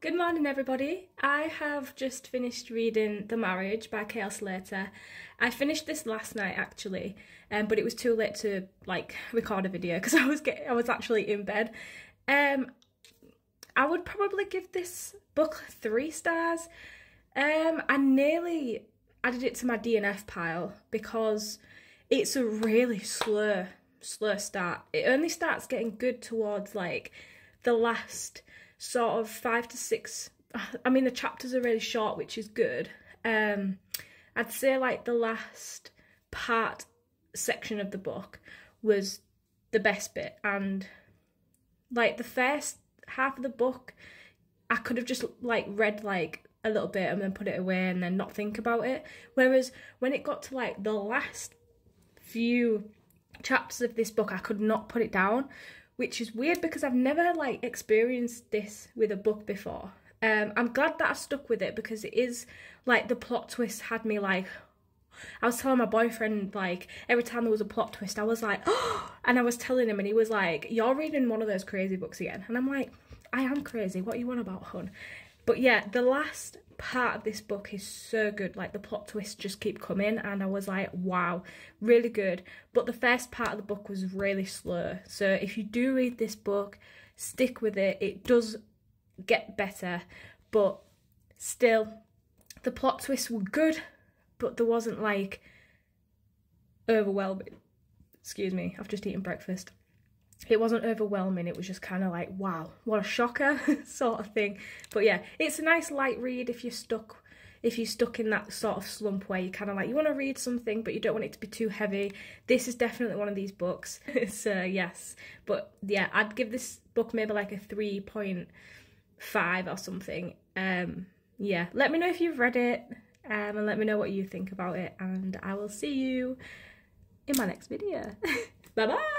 Good morning, everybody. I have just finished reading The Marriage by K.L. Slater. I finished this last night actually, um, but it was too late to like record a video because I was getting, I was actually in bed. Um, I would probably give this book three stars. Um, I nearly added it to my DNF pile because it's a really slow, slow start. It only starts getting good towards like the last sort of five to six. I mean, the chapters are really short, which is good. Um, I'd say like the last part section of the book was the best bit, and like the first half of the book, I could have just like read like a little bit and then put it away and then not think about it. Whereas when it got to like the last few chapters of this book, I could not put it down which is weird because I've never like experienced this with a book before. Um, I'm glad that I stuck with it because it is like the plot twist had me like. I was telling my boyfriend like every time there was a plot twist, I was like, oh, and I was telling him, and he was like, "You're reading one of those crazy books again," and I'm like, "I am crazy. What you on about, hun?" But yeah, the last part of this book is so good. Like the plot twists just keep coming, and I was like, wow, really good. But the first part of the book was really slow. So if you do read this book, stick with it. It does get better, but still, the plot twists were good, but there wasn't like overwhelming. Excuse me, I've just eaten breakfast it wasn't overwhelming it was just kind of like wow what a shocker sort of thing. But yeah it's a nice light read if you're stuck if you're stuck in that sort of slump where you kind of like you want to read something but you don't want it to be too heavy. This is definitely one of these books so yes. But yeah i'd give this book maybe like a 3.5 or something. Um yeah let me know if you've read it um, and let me know what you think about it and i will see you in my next video. Bye bye